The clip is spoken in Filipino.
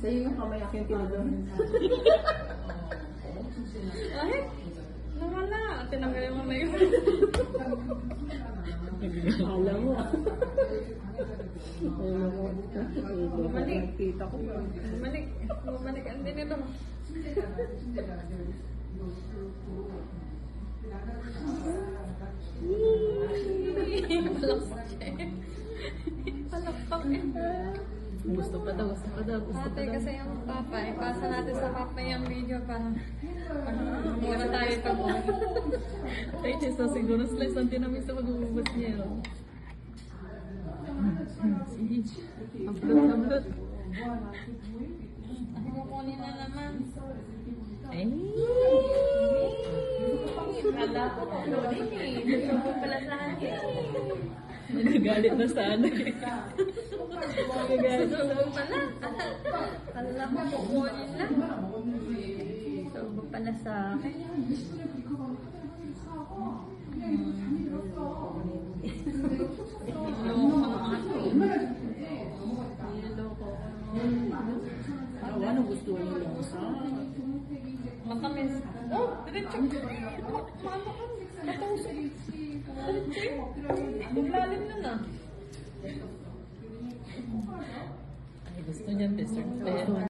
Sa'yo yung kamay aking tinulong. Ay, nawala. Tinanggal mo na yun. Alam mo. Bumalik. Kita ko? Bumalik. Bumalik ang din ito. Palakpak eh. Gusto pa daw, gusto pa daw, gusto pa Ate, daw. kasi yung papa, ipasa natin sa papa yung video para mura tayo pag Ay, Chesa, siguro sila isang tinamig sa mag-uubos niya. oh. Sige. Upload. Ako kukunin na naman. Ay. Kala ko kukunin eh. Gusto ko pala sa akin. Nagagalit na sana eh. Nagagalit na Gusto ko pala. Kala ko kukunin lang. Gusto ko pala sa akin. Ano, ano gusto niyo lang? Matamis. Oh, diretso. Mano ka. Katusok. Diretso. Ang lalim na na. Ay,